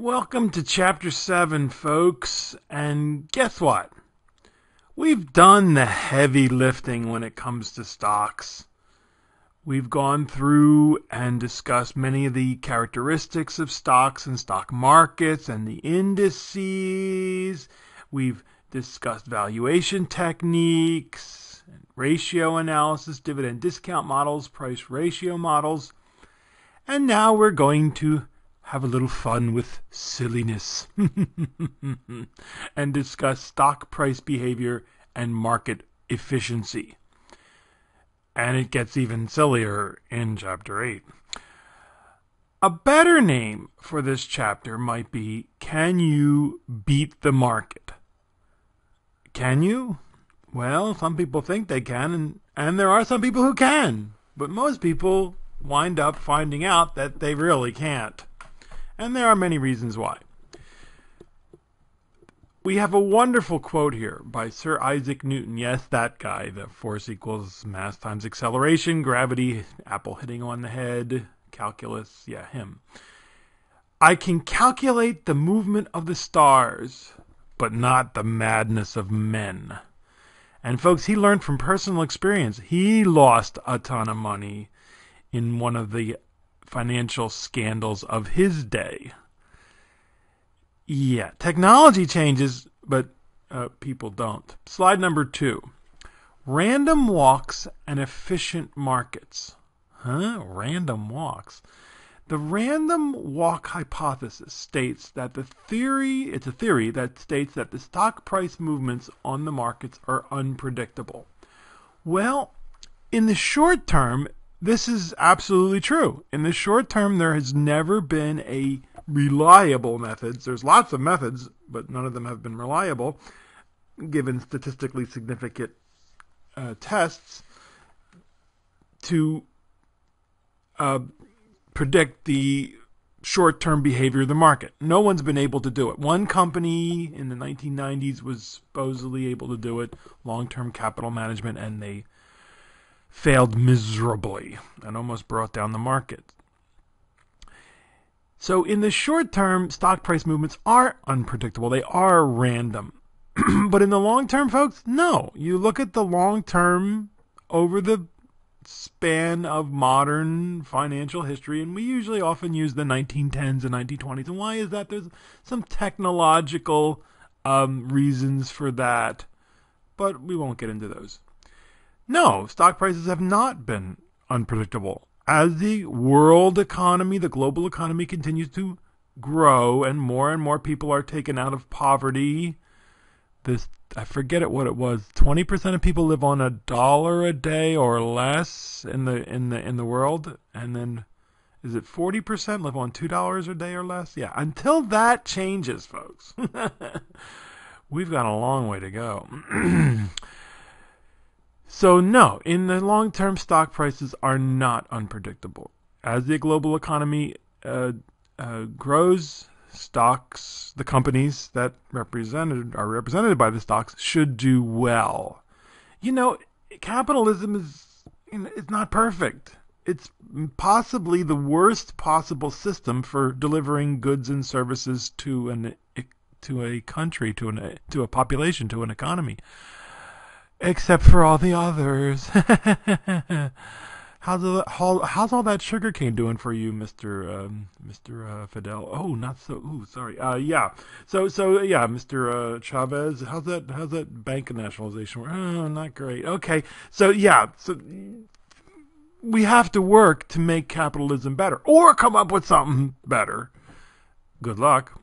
Welcome to Chapter 7, folks. And guess what? We've done the heavy lifting when it comes to stocks. We've gone through and discussed many of the characteristics of stocks and stock markets and the indices. We've discussed valuation techniques, ratio analysis, dividend discount models, price ratio models. And now we're going to have a little fun with silliness and discuss stock price behavior and market efficiency. And it gets even sillier in chapter 8. A better name for this chapter might be Can You Beat the Market? Can you? Well, some people think they can, and, and there are some people who can. But most people wind up finding out that they really can't. And there are many reasons why. We have a wonderful quote here by Sir Isaac Newton. Yes, that guy. The force equals mass times acceleration, gravity, apple hitting on the head, calculus. Yeah, him. I can calculate the movement of the stars, but not the madness of men. And folks, he learned from personal experience. He lost a ton of money in one of the financial scandals of his day. Yeah, technology changes, but uh, people don't. Slide number two random walks and efficient markets. Huh? Random walks. The random walk hypothesis states that the theory, it's a theory that states that the stock price movements on the markets are unpredictable. Well, in the short term, this is absolutely true. In the short term, there has never been a reliable method. There's lots of methods, but none of them have been reliable, given statistically significant uh, tests to uh, predict the short term behavior of the market. No one's been able to do it. One company in the 1990s was supposedly able to do it, long term capital management, and they failed miserably and almost brought down the market. So, in the short term, stock price movements are unpredictable, they are random. but in the long term, folks, no. You look at the long term over the span of modern financial history, and we usually often use the 1910s and 1920s. And why is that? There's some technological um, reasons for that, but we won't get into those. No, stock prices have not been unpredictable. As the world economy, the global economy continues to grow and more and more people are taken out of poverty, this I forget it what it was. 20% of people live on a dollar a day or less in the in the in the world and then is it 40% live on $2 a day or less? Yeah, until that changes, folks. We've got a long way to go. So, no, in the long term, stock prices are not unpredictable. As the global economy uh, uh, grows, stocks, the companies that represented are represented by the stocks, should do well. You know, capitalism is it's not perfect. It's possibly the worst possible system for delivering goods and services to an to a country, to an to a population, to an economy except for all the others. how's, the, how, how's all that sugar cane doing for you, Mister um, Mister uh, Fidel? Oh, not so. Ooh, sorry. Uh, yeah. So so yeah, Mister uh, Chavez. How's that? How's that bank nationalization? Oh, not great. Okay. So yeah. So we have to work to make capitalism better, or come up with something better. Good luck.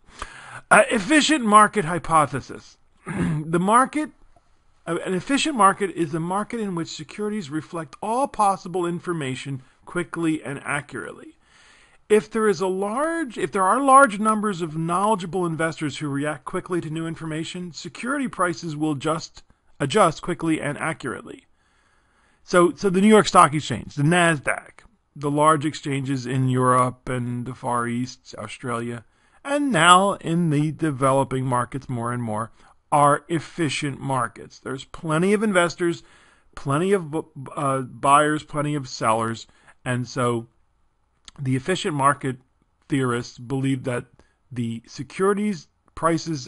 Uh, efficient market hypothesis. the market an efficient market is a market in which securities reflect all possible information quickly and accurately. If there is a large if there are large numbers of knowledgeable investors who react quickly to new information, security prices will just adjust quickly and accurately. So so the New York Stock Exchange, the Nasdaq, the large exchanges in Europe and the Far East, Australia, and now in the developing markets more and more are efficient markets. There's plenty of investors, plenty of uh, buyers, plenty of sellers, and so the efficient market theorists believe that the securities prices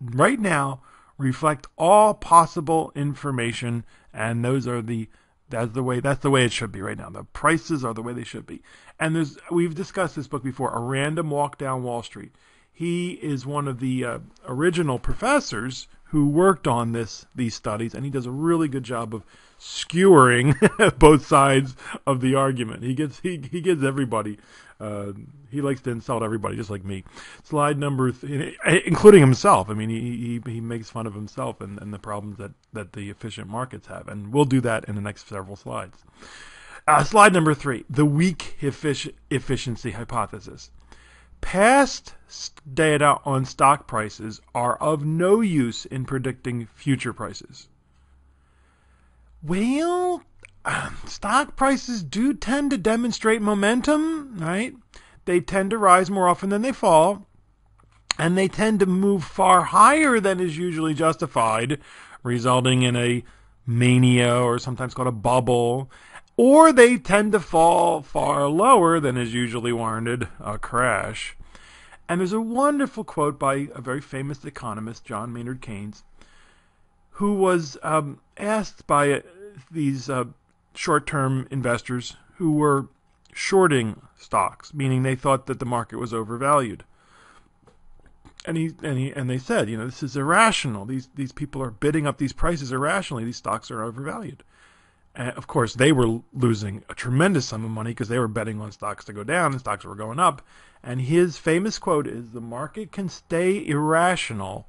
right now reflect all possible information, and those are the that's the way that's the way it should be right now. The prices are the way they should be. And there's we've discussed this book before, A Random Walk Down Wall Street. He is one of the uh, original professors who worked on this these studies, and he does a really good job of skewering both sides of the argument. He gets he he gets everybody. Uh, he likes to insult everybody, just like me. Slide number, th- including himself. I mean, he, he he makes fun of himself and, and the problems that that the efficient markets have, and we'll do that in the next several slides. Uh, slide number three: the weak effic- efficiency hypothesis. Past data on stock prices are of no use in predicting future prices. Well, um, stock prices do tend to demonstrate momentum, right? They tend to rise more often than they fall, and they tend to move far higher than is usually justified, resulting in a mania or sometimes called a bubble. Or they tend to fall far lower than is usually warranted, a crash. And there's a wonderful quote by a very famous economist, John Maynard Keynes, who was um, asked by uh, these uh, short term investors who were shorting stocks, meaning they thought that the market was overvalued. And he and he and they said, you know, this is irrational. These these people are bidding up these prices irrationally. These stocks are overvalued. And of course, they were losing a tremendous sum of money because they were betting on stocks to go down and stocks were going up. And his famous quote is, "The market can stay irrational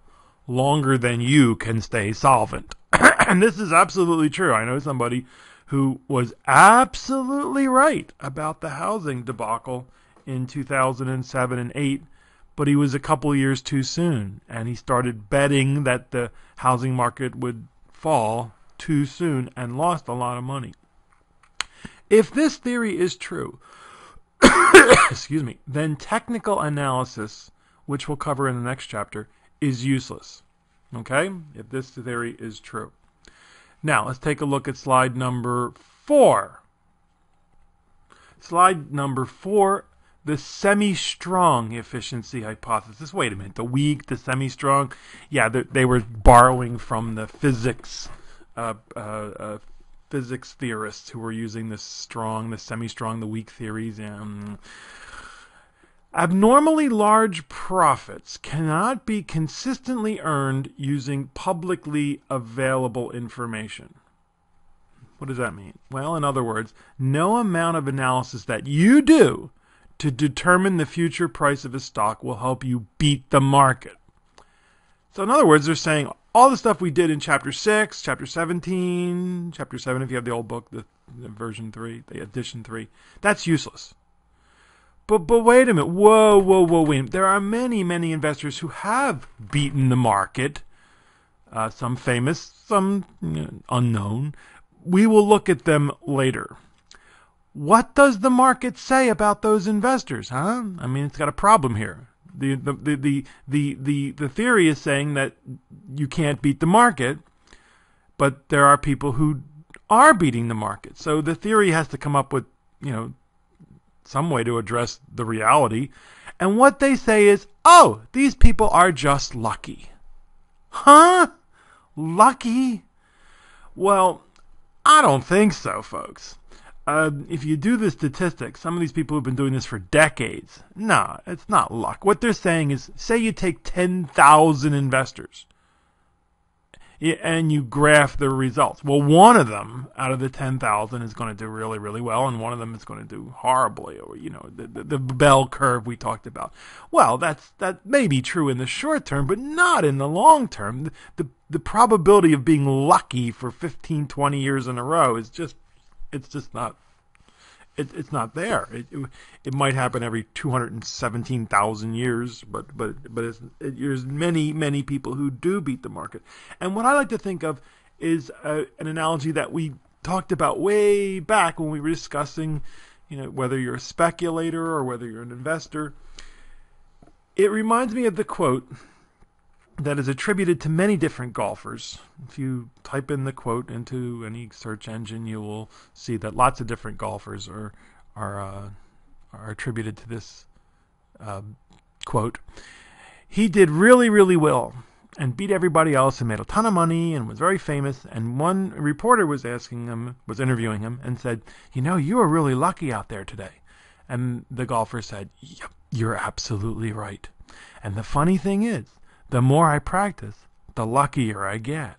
longer than you can stay solvent." and this is absolutely true. I know somebody who was absolutely right about the housing debacle in 2007 and 8, but he was a couple years too soon and he started betting that the housing market would fall too soon and lost a lot of money. If this theory is true, excuse me, then technical analysis, which we'll cover in the next chapter, is useless. Okay? If this theory is true. Now, let's take a look at slide number four. Slide number four the semi strong efficiency hypothesis. Wait a minute, the weak, the semi strong. Yeah, they, they, were borrowing from the physics. Uh, uh, uh, physics theorists who were using the strong, the semi strong, the weak theories. And Abnormally large profits cannot be consistently earned using publicly available information. What does that mean? Well, in other words, no amount of analysis that you do to determine the future price of a stock will help you beat the market. So, in other words, they're saying all the stuff we did in chapter 6, chapter 17, chapter 7, if you have the old book, the, the version 3, the edition 3, that's useless. But but wait a minute. Whoa, whoa, whoa, wait. There are many, many investors who have beaten the market. Uh, some famous, some unknown. We will look at them later. What does the market say about those investors, huh? I mean, it's got a problem here. The the the the the the, the theory is saying that you can't beat the market, but there are people who are beating the market. So the theory has to come up with, you know, some way to address the reality. And what they say is, oh, these people are just lucky. Huh? Lucky? Well, I don't think so, folks. Uh, if you do the statistics, some of these people have been doing this for decades. No, it's not luck. What they're saying is, say you take 10,000 investors and you graph the results. Well, one of them out of the 10,000 is going to do really, really well, and one of them is going to do horribly, or, you know, the, the, the, bell curve we talked about. Well, that's, that may be true in the short term, but not in the long term. The, the, the probability of being lucky for 15, 20 years in a row is just, it's just not it, it's not there. It, it, it might happen every two hundred and seventeen thousand years, but but but it, there's many many people who do beat the market. And what I like to think of is a, an analogy that we talked about way back when we were discussing, you know, whether you're a speculator or whether you're an investor. It reminds me of the quote that is attributed to many different golfers. If you type in the quote into any search engine, you will see that lots of different golfers are are uh, are attributed to this uh, quote, he did really, really well and beat everybody else and made a ton of money and was very famous. And one reporter was asking him, was interviewing him, and said, You know, you were really lucky out there today. And the golfer said, Yep, you're absolutely right. And the funny thing is, the more I practice, the luckier I get.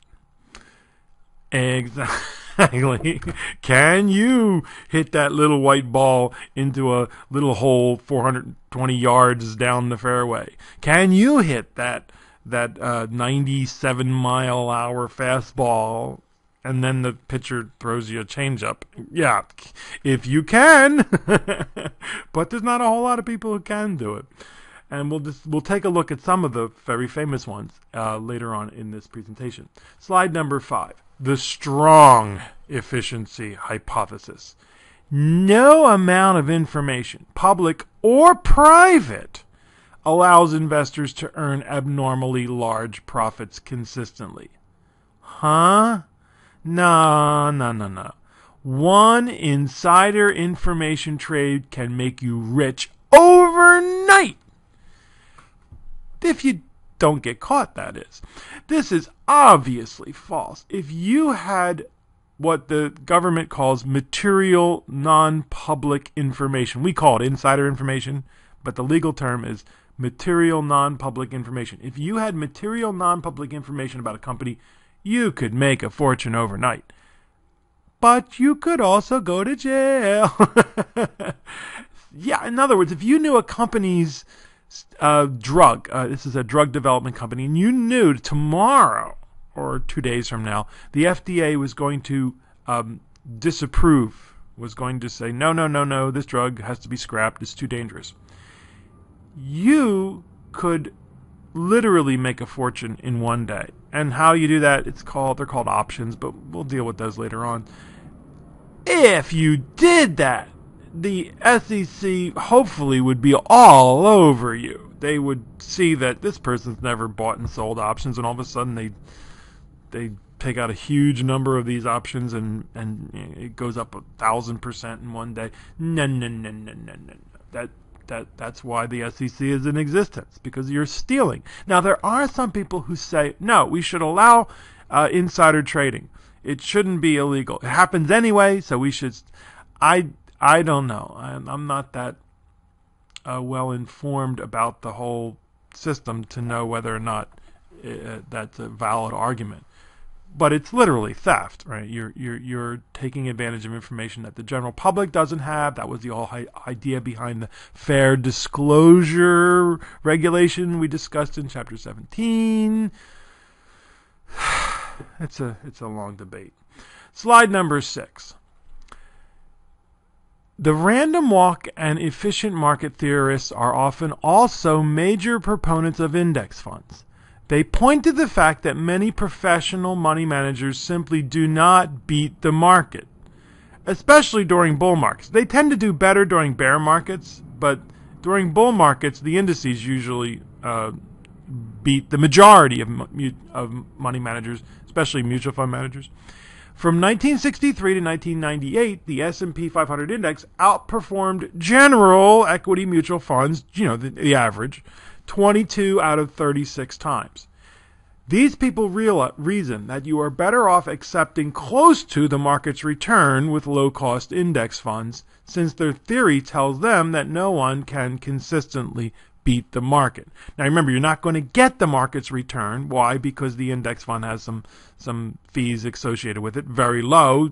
Exactly. Can you hit that little white ball into a little hole 420 yards down the fairway? Can you hit that that uh, 97 mile hour fastball and then the pitcher throws you a changeup. Yeah, if you can, but there's not a whole lot of people who can do it. And we'll just we'll take a look at some of the very famous ones uh, later on in this presentation. Slide number five: the strong efficiency hypothesis. No amount of information, public or private, allows investors to earn abnormally large profits consistently. Huh? No, no, no, no. One insider information trade can make you rich overnight. If you don't get caught, that is. This is obviously false. If you had what the government calls material non public information, we call it insider information, but the legal term is material non public information. If you had material non public information about a company, you could make a fortune overnight. But you could also go to jail. yeah, in other words, if you knew a company's uh, drug, uh, this is a drug development company, and you knew tomorrow or two days from now, the FDA was going to um, disapprove, was going to say, no, no, no, no, this drug has to be scrapped, it's too dangerous you could literally make a fortune in one day. And how you do that, it's called they're called options, but we'll deal with those later on. If you did that, the SEC hopefully would be all over you. They would see that this person's never bought and sold options, and all of a sudden they they take out a huge number of these options, and and it goes up a thousand percent in one day. No, no, no, no, no, no. That that that's why the SEC is in existence because you're stealing. Now there are some people who say no, we should allow uh, insider trading. It shouldn't be illegal. It happens anyway, so we should. I I don't know. I'm, not that uh, well informed about the whole system to know whether or not uh, that's a valid argument but it's literally theft, right? You're you're you're taking advantage of information that the general public doesn't have. That was the whole idea behind the fair disclosure regulation we discussed in chapter 17. it's a it's a long debate. Slide number 6. The random walk and efficient market theorists are often also major proponents of index funds. They point to the fact that many professional money managers simply do not beat the market, especially during bull markets. They tend to do better during bear markets, but during bull markets, the indices usually uh, beat the majority of, of money managers, especially mutual fund managers. From 1963 to 1998, the S&P 500 index outperformed general equity mutual funds, you know, the, the average, 22 out of 36 times. These people real, reason that you are better off accepting close to the market's return with low cost index funds, since their theory tells them that no one can consistently beat the market. Now remember, you're not going to get the market's return. Why? Because the index fund has some some fees associated with it, very low,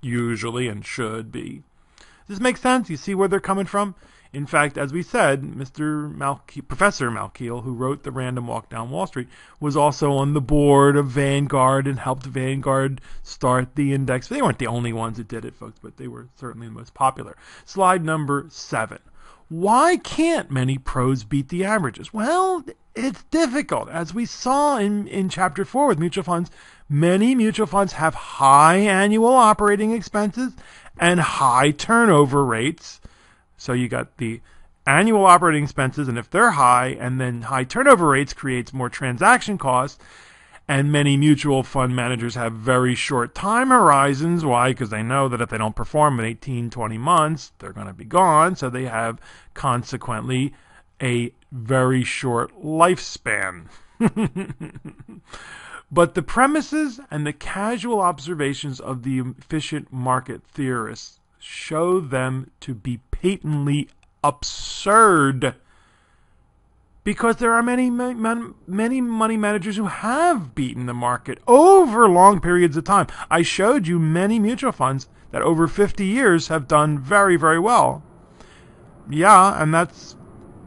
usually, and should be. Does this make sense? You see where they're coming from? In fact, as we said, Mr. Malke- Professor Malkiel, who wrote The Random Walk Down Wall Street, was also on the board of Vanguard and helped Vanguard start the index. They weren't the only ones that did it, folks, but they were certainly the most popular. Slide number seven. Why can't many pros beat the averages? Well, it's difficult. As we saw in, in chapter four with mutual funds, many mutual funds have high annual operating expenses and high turnover rates so you got the annual operating expenses, and if they're high, and then high turnover rates creates more transaction costs. And many mutual fund managers have very short time horizons. Why? Because they know that if they don't perform in 18, 20 months, they're going to be gone. So they have consequently a very short lifespan. but the premises and the casual observations of the efficient market theorists show them to be patently absurd because there are many many money managers who have beaten the market over long periods of time. I showed you many mutual funds that over 50 years have done very very well. Yeah, and that's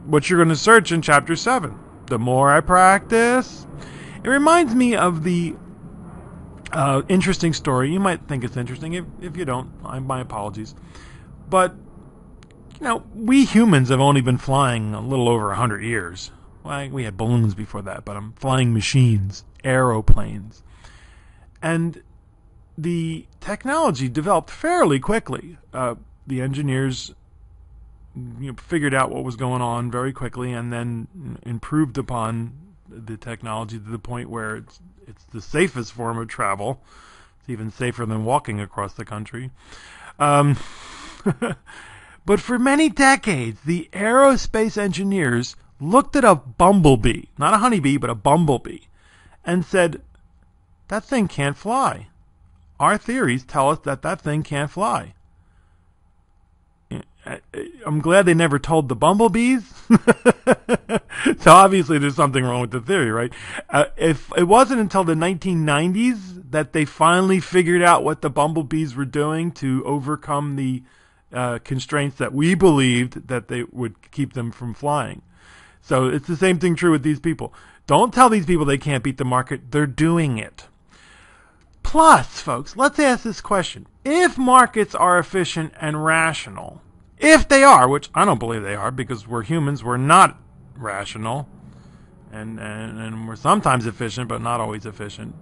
what you're going to search in chapter 7. The more I practice, it reminds me of the uh, interesting story. You might think it's interesting. If, if you don't, I, my apologies. But now, we humans have only been flying a little over 100 years. Well, we had balloons before that, but I'm flying machines, aeroplanes. And the technology developed fairly quickly. Uh, the engineers you know, figured out what was going on very quickly and then improved upon the technology to the point where it's it's the safest form of travel. It's even safer than walking across the country. Um, But for many decades, the aerospace engineers looked at a bumblebee, not a honeybee, but a bumblebee, and said, that thing can't fly. Our theories tell us that that thing can't fly. I'm glad they never told the bumblebees. so obviously there's something wrong with the theory, right? Uh, if it wasn't until the 1990s that they finally figured out what the bumblebees were doing to overcome the uh, constraints that we believed that they would keep them from flying. So it's the same thing true with these people. Don't tell these people they can't beat the market. They're doing it. Plus, folks, let's ask this question. If markets are efficient and rational, if they are, which I don't believe they are because we're humans, we're not rational, and, and, and we're sometimes efficient, but not always efficient.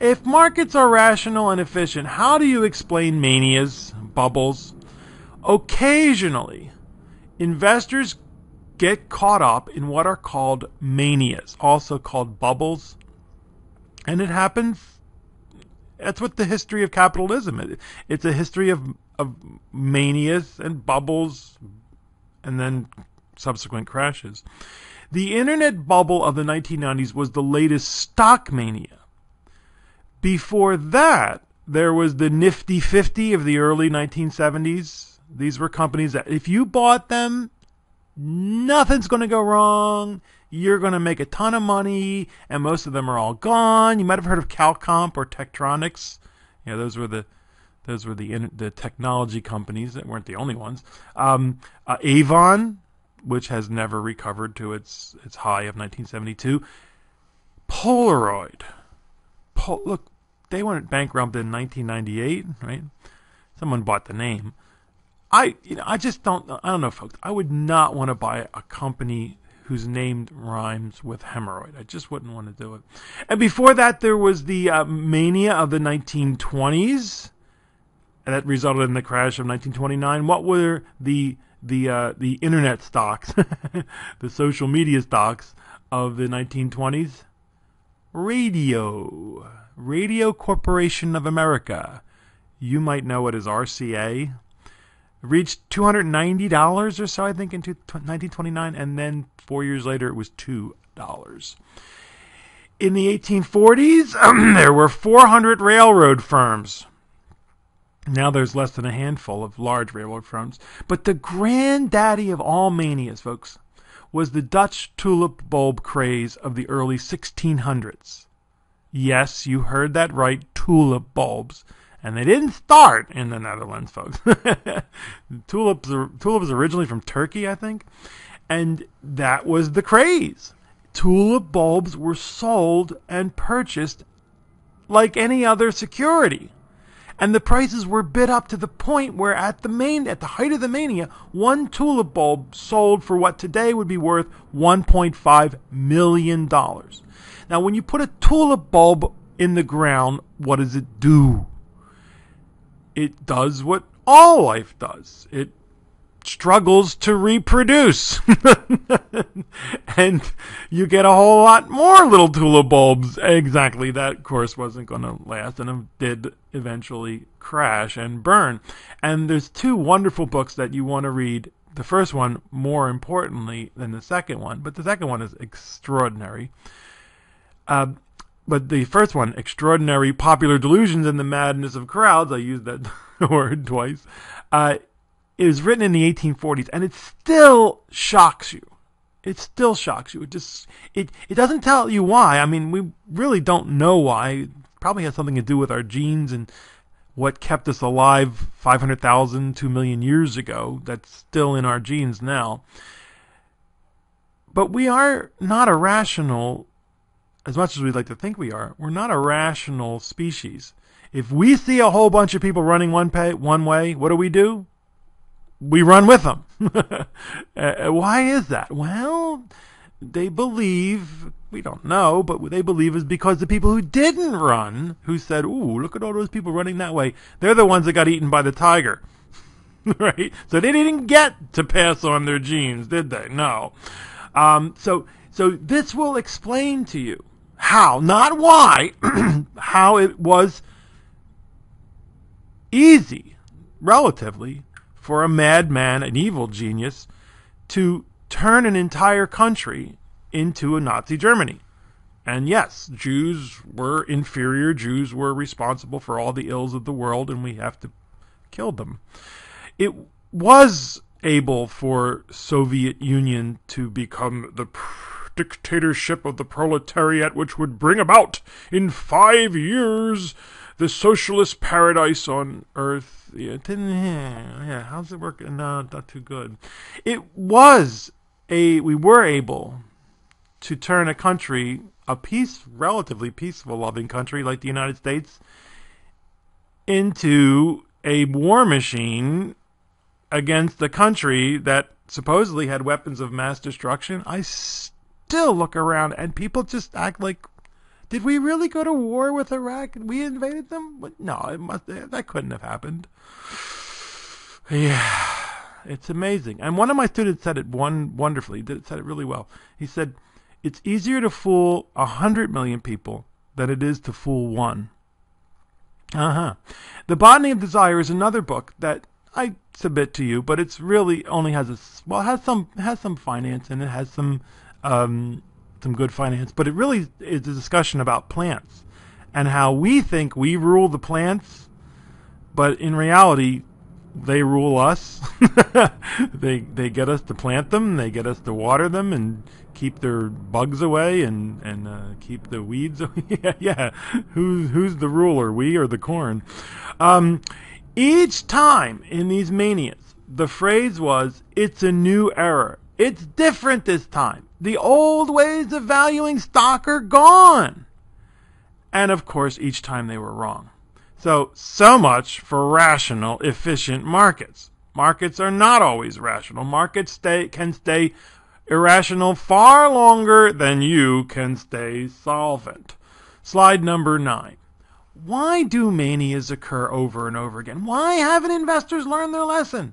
If markets are rational and efficient, how do you explain manias, bubbles, Occasionally, investors get caught up in what are called manias, also called bubbles. And it happens. That's what the history of capitalism is. It's a history of, of manias and bubbles and then subsequent crashes. The internet bubble of the 1990s was the latest stock mania. Before that, there was the Nifty 50 of the early 1970s these were companies that if you bought them, nothing's going to go wrong. You're going to make a ton of money, and most of them are all gone. You might have heard of Calcomp or Tektronix. Know, those were the those were the the technology companies that weren't the only ones. Um, uh, Avon, which has never recovered to its its high of 1972. Polaroid. Pol- look, they went bankrupt in 1998, right? Someone bought the name. I you know I just don't I don't know folks. I would not want to buy a company whose name rhymes with hemorrhoid. I just wouldn't want to do it. And before that, there was the uh, mania of the 1920s and that resulted in the crash of 1929. What were the the uh, the internet stocks, the social media stocks of the 1920s? Radio, Radio Corporation of America. You might know it as RCA reached $290 or so, I think, in 1929, and then four years later it was $2. In the 1840s, there were 400 railroad firms. Now there's less than a handful of large railroad firms. But the granddaddy of all manias, folks, was the Dutch tulip bulb craze of the early 1600s. Yes, you heard that right, tulip bulbs. And they didn't start in the Netherlands, folks. tulips, tulips originally from Turkey, I think. And that was the craze. Tulip bulbs were sold and purchased like any other security. And the prices were bid up to the point where at the main at the height of the mania, one tulip bulb sold for what today would be worth 1.5 million dollars. Now when you put a tulip bulb in the ground, what does it do? It does what all life does. It struggles to reproduce. and you get a whole lot more little tulip bulbs. Exactly. That, course, wasn't going to last and it did eventually crash and burn. And there's two wonderful books that you want to read the first one more importantly than the second one, but the second one is extraordinary. Uh, but the first one, extraordinary popular delusions and the madness of crowds, I used that word twice, uh, is written in the 1840s, and it still shocks you. It still shocks you. It just it it doesn't tell you why. I mean, we really don't know why. It probably has something to do with our genes and what kept us alive 500,000, 2 million years ago. That's still in our genes now. But we are not a rational as much as we'd like to think we are, we're not a rational species. If we see a whole bunch of people running one pay, one way, what do we do? We run with them. uh, why is that? Well, they believe, we don't know, but what they believe is because the people who didn't run, who said, ooh, look at all those people running that way, they're the ones that got eaten by the tiger. right? So they didn't get to pass on their genes, did they? No. Um, so, so this will explain to you how, not why, how it was easy, relatively, for a madman, an evil genius, to turn an entire country into a Nazi Germany. And yes, Jews were inferior. Jews were responsible for all the ills of the world, and we have to kill them. It was able for Soviet Union to become the dictatorship of the proletariat which would bring about in five years the socialist paradise on earth. Yeah, yeah how's it working? No, not too good. It was a we were able to turn a country, a peace, relatively peaceful, loving country like the United States, into a war machine against a country that supposedly had weapons of mass destruction. I still look around and people just act like, did we really go to war with Iraq and we invaded them? No, it must that couldn't have happened. Yeah, it's amazing. And one of my students said it one wonderfully. Did said it really well. He said, "It's easier to fool a hundred million people than it is to fool one." Uh huh. The Botany of Desire is another book that I submit to you, but it's really only has a well has some has some finance and it has some um, some good finance, but it really is a discussion about plants and how we think we rule the plants, but in reality, they rule us. they they get us to plant them, they get us to water them, and keep their bugs away, and and uh, keep the weeds. yeah, yeah. Who's who's the ruler? We or the corn? Um, each time in these manias, the phrase was, "It's a new era. It's different this time." The old ways of valuing stock are gone. And of course, each time they were wrong. So, so much for rational, efficient markets. Markets are not always rational. Markets stay, can stay irrational far longer than you can stay solvent. Slide number nine. Why do manias occur over and over again? Why haven't investors learned their lesson?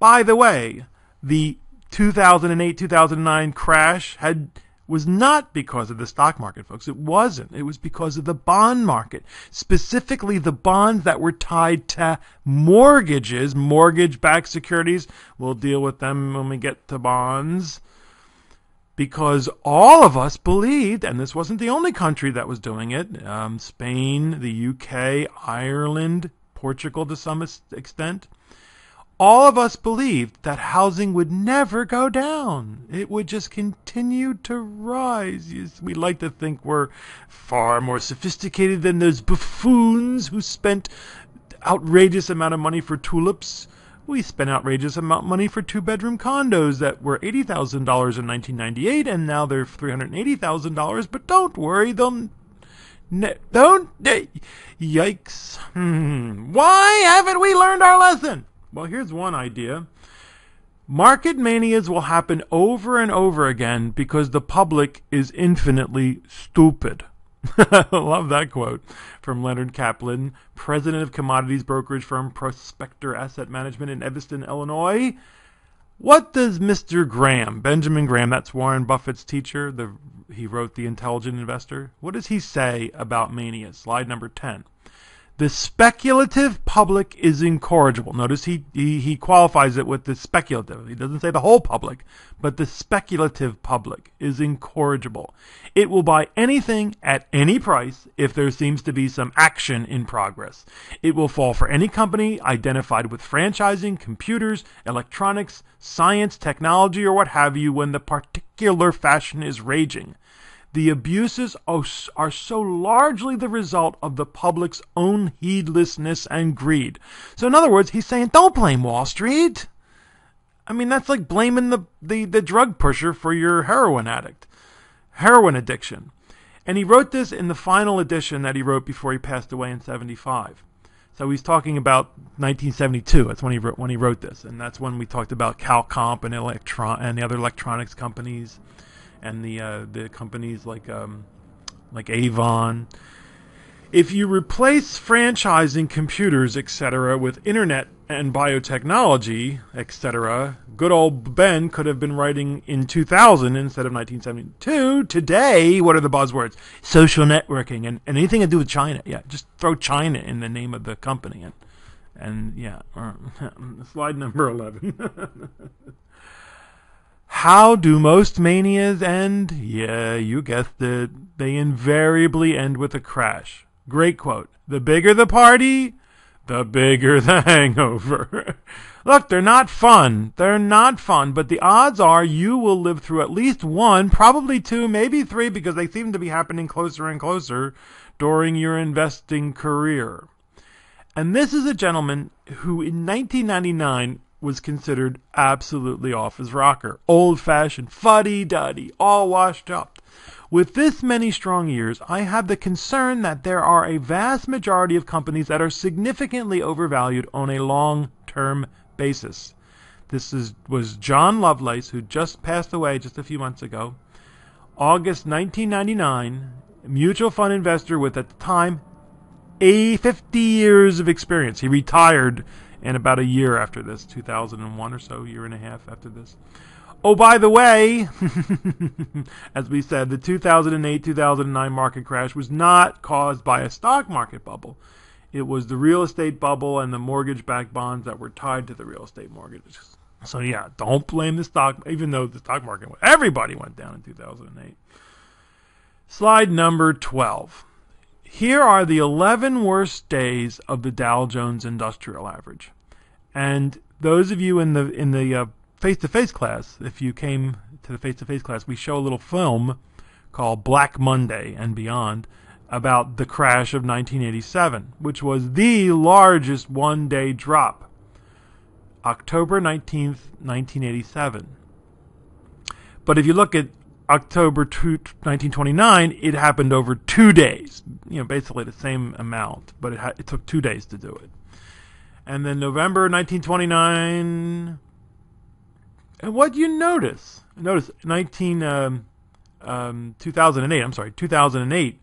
By the way, the 2008 2009 crash had was not because of the stock market, folks. It wasn't. It was because of the bond market, specifically the bonds that were tied to mortgages, mortgage backed securities. We'll deal with them when we get to bonds. Because all of us believed, and this wasn't the only country that was doing it um, Spain, the UK, Ireland, Portugal to some extent all of us believed that housing would never go down. It would just continue to rise. We like to think we're far more sophisticated than those buffoons who spent outrageous amount of money for tulips. We spent outrageous amount of money for two bedroom condos that were $80,000 in 1998 and now they're $380,000, but don't worry, they'll don't. yikes. Hmm. Why haven't we learned our lesson? Well, here's one idea. Market manias will happen over and over again because the public is infinitely stupid. I love that quote from Leonard Kaplan, president of commodities brokerage firm Prospector Asset Management in Evanston, Illinois. What does Mr. Graham, Benjamin Graham, that's Warren Buffett's teacher, the, he wrote The Intelligent Investor, what does he say about mania? Slide number 10. The speculative public is incorrigible. Notice he, he, he qualifies it with the speculative. He doesn't say the whole public, but the speculative public is incorrigible. It will buy anything at any price if there seems to be some action in progress. It will fall for any company identified with franchising, computers, electronics, science, technology, or what have you when the particular fashion is raging the abuses are so largely the result of the public's own heedlessness and greed. So, in other words, he's saying, don't blame Wall Street. I mean, that's like blaming the, the, the drug pusher for your heroin addict, heroin addiction. And he wrote this in the final edition that he wrote before he passed away in 75. So he's talking about 1972. That's when he wrote when he wrote this, and that's when we talked about Calcomp and Electron and the other electronics companies and the uh, the companies like um, like Avon. If you replace franchising computers, etc., with internet and biotechnology, etc., good old Ben could have been writing in 2000 instead of 1972. Today, what are the buzzwords? Social networking and, and anything to do with China. Yeah, just throw China in the name of the company. And, and yeah, slide number 11. How do most manias end? Yeah, you guessed it. They invariably end with a crash. Great quote. The bigger the party, the bigger the hangover. Look, they're not fun. They're not fun, but the odds are you will live through at least one, probably two, maybe three, because they seem to be happening closer and closer during your investing career. And this is a gentleman who in 1999 was considered absolutely off his rocker. Old fashioned, fuddy duddy, all washed up. With this many strong years, I have the concern that there are a vast majority of companies that are significantly overvalued on a long term basis. This is, was Jon Lovelace, who just passed away just a few months ago. August 1999, mutual fund investor with, at the time, a 50 years of experience. He retired and about a year after this, 2001 or so, year and a half after this. Oh, by the way, as we said, the 2008 2009 market crash was not caused by a stock market bubble. It was the real estate bubble and the mortgage backed bonds that were tied to the real estate mortgages. So, yeah, don't blame the stock, even though the stock market, everybody went down in 2008. Slide number 12. Here are the 11 worst days of the Dow Jones Industrial Average. And those of you in the in the face to face class, if you came to the face to face class, we show a little film called Black Monday and Beyond about the crash of 1987, which was the largest one day drop. October 19th, 1987. But if you look at October 2, 1929, it happened over two days. You know, basically the same amount, but it, ha- it took two days to do it. And then November 1929. And what you notice? Notice 19 um, um, 2008. I'm sorry, 2008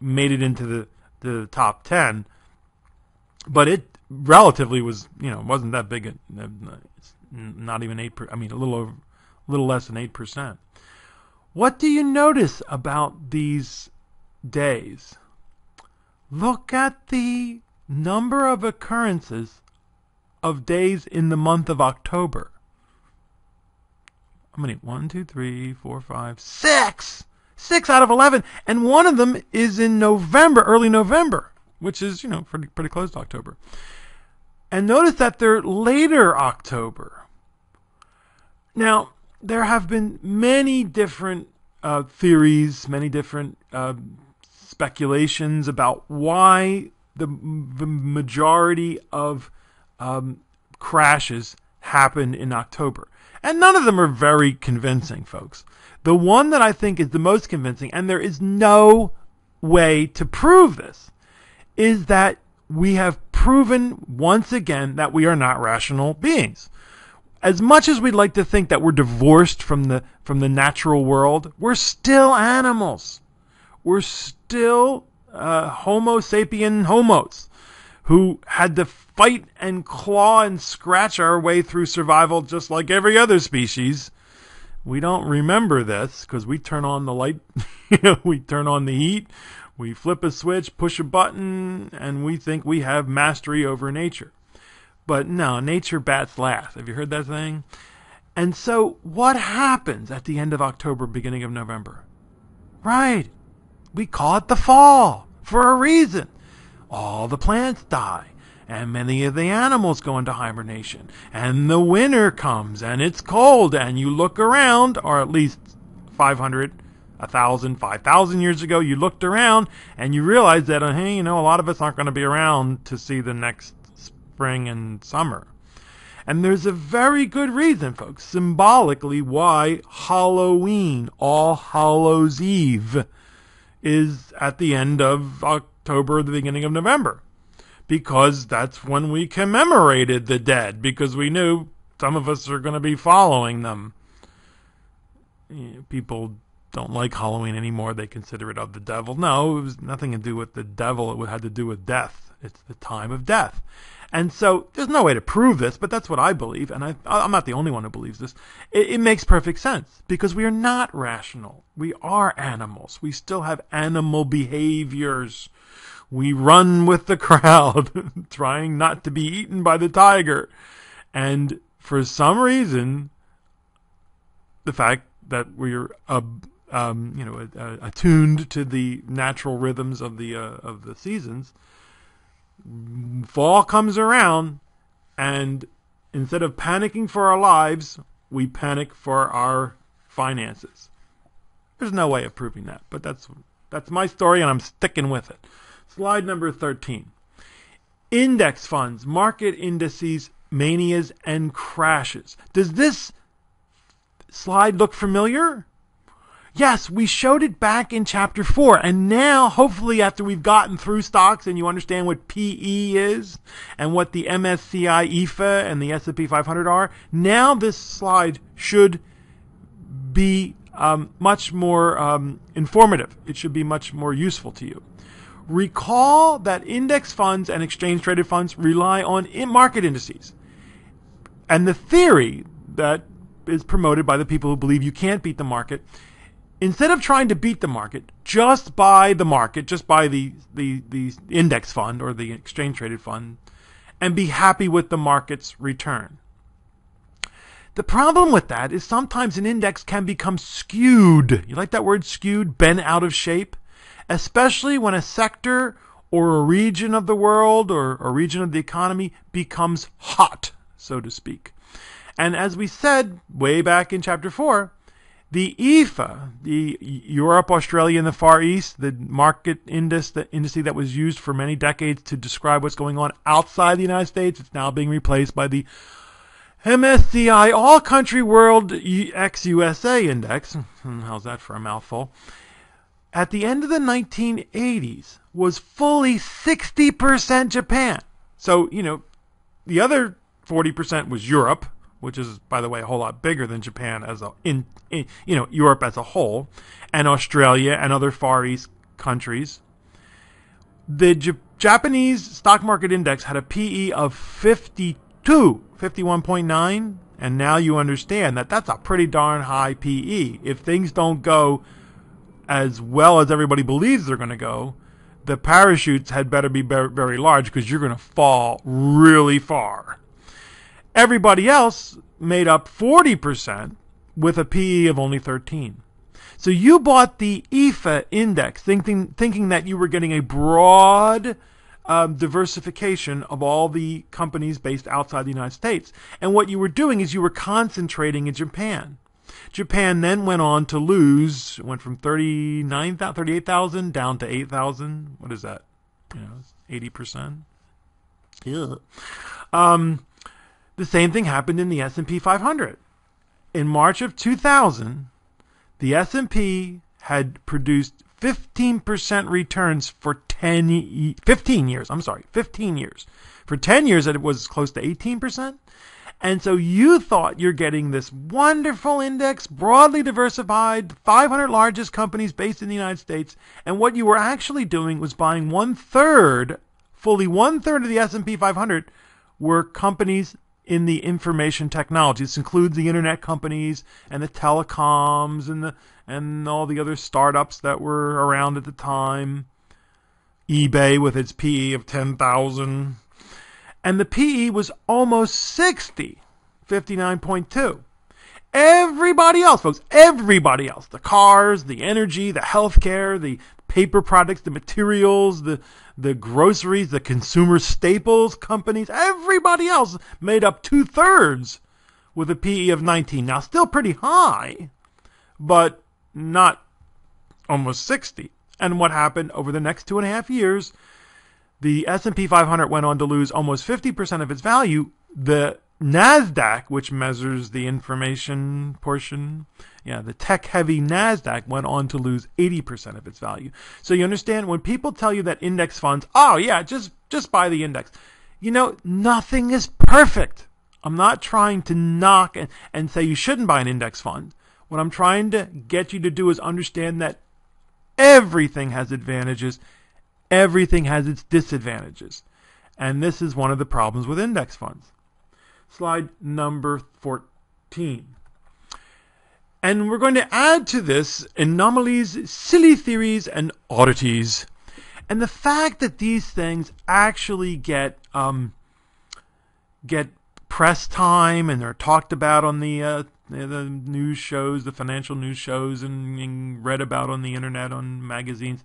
made it into the the top 10, but it relatively was you know wasn't that big. It's not even eight. Per, I mean, a little over, a little less than eight percent. What do you notice about these days? Look at the number of occurrences of days in the month of October. How many? One, two, three, four, five, six! Six out of 11. And one of them is in November, early November, which is, you know, pretty, pretty close to October. And notice that they're later October. Now, there have been many different uh, theories, many different uh, speculations about why the, the majority of um, crashes happen in October. And none of them are very convincing, folks. The one that I think is the most convincing, and there is no way to prove this, is that we have proven once again that we are not rational beings as much as we'd like to think that we're divorced from the from the natural world, we're still animals. We're still uh, Homo sapien homos who had to fight and claw and scratch our way through survival just like every other species. We don't remember this because we turn on the light, we turn on the heat, we flip a switch, push a button, and we think we have mastery over nature. But no, nature bats last. Have you heard that thing? And so, what happens at the end of October, beginning of November? Right. We call it the fall for a reason. All the plants die, and many of the animals go into hibernation, and the winter comes, and it's cold, and you look around, or at least 500, 1,000, 5,000 years ago, you looked around, and you realized that, uh, hey, you know, a lot of us aren't going to be around to see the next spring and summer. And there's a very good reason, folks, symbolically, why Halloween, All Hallows Eve, is at the end of October, the beginning of November. Because that's when we commemorated the dead, because we knew some of us are going to be following them. People don't like Halloween anymore. They consider it of the devil. No, it was nothing to do with the devil. It had to do with death. It's the time of death. And so there's no way to prove this, but that's what I believe, and I, am not the only one who believes this. It, it, makes perfect sense because we are not rational. We are animals. We still have animal behaviors. We run with the crowd, trying not to be eaten by the tiger. And for some reason, the fact that we're uh, um, you know attuned to the natural rhythms of the uh, of the seasons fall comes around, and instead of panicking for our lives, we panic for our finances. There's no way of proving that, but that's that's my story, and I'm sticking with it. Slide number 13. Index funds, market indices, manias, and crashes. Does this slide look familiar? Yes, we showed it back in chapter 4. And now, hopefully, after we've gotten through stocks and you understand what PE is and what the MSCI EAFE and the S&P 500 are, now this slide should be um, much more um, informative. It should be much more useful to you. Recall that index funds and exchange traded funds rely on market indices. And the theory that is promoted by the people who believe you can't beat the market instead of trying to beat the market, just buy the market, just buy the, the, the index fund or the exchange traded fund, and be happy with the market's return. The problem with that is sometimes an index can become skewed. You like that word skewed? Bent out of shape? Especially when a sector or a region of the world or a region of the economy becomes hot, so to speak. And as we said way back in chapter 4, the EAFE, the Europe, Australia, and the Far East, the market index, the indice that was used for many decades to describe what's going on outside the United States, it's now being replaced by the MSCI All Country World ex USA Index. Hmm, how's that for a mouthful? At the end of the 1980s, was fully 60% Japan. So, you know, the other 40% was Europe, which is, by the way, a whole lot bigger than Japan as a in, in you know Europe as a whole, and Australia and other Far East countries. The J- Japanese stock market index had a PE of 52, 51.9, and now you understand that that's a pretty darn high PE. If things don't go as well as everybody believes they're going to go, the parachutes had better be very, very large because you're going to fall really far. Everybody else made up 40% with a PE of only 13. So you bought the EAFE index thinking, thinking that you were getting a broad um, diversification of all the companies based outside the United States. And what you were doing is you were concentrating in Japan. Japan then went on to lose, went from 39,000, 38,000 down to 8,000. What is that? You know, 80%. Yeah. Um, the same thing happened in the S&P 500. In March of 2000, the S&P had produced 15% returns for 10 15 years. I'm sorry, 15 years. For 10 years it was close to 18%. And so you thought you're getting this wonderful index, broadly diversified, 500 largest companies based in the United States, and what you were actually doing was buying one third, fully one third of the S&P 500 were companies in the information technology. This includes the internet companies and the telecoms and the and all the other startups that were around at the time. eBay with its PE of 10,000. And the PE was almost 60, 59.2. Everybody else, folks, everybody else, the cars, the energy, the healthcare, the paper products, the materials, the the groceries, the consumer staples companies, everybody else made up two thirds with a PE of 19. Now, still pretty high, but not almost 60. And what happened over the next two and a half years? The S&P 500 went on to lose almost 50% of its value. The Nasdaq, which measures the information portion, yeah, the tech heavy NASDAQ went on to lose 80% of its value. So you understand when people tell you that index funds, oh yeah, just, just buy the index. You know, nothing is perfect. I'm not trying to knock and, and say you shouldn't buy an index fund. What I'm trying to get you to do is understand that everything has advantages, everything has its disadvantages. And this is one of the problems with index funds. Slide number 14. And we're going to add to this anomalies, silly theories, and oddities. And the fact that these things actually get um, get press time and they're talked about on the uh, the news shows, the financial news shows, and, and read about on the internet, on magazines,